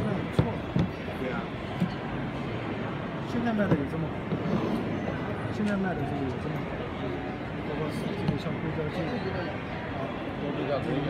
质量不错。对啊。现在卖的有这么好？现在卖的这个有这么好？包括这个像硅胶啊，都比较贵的。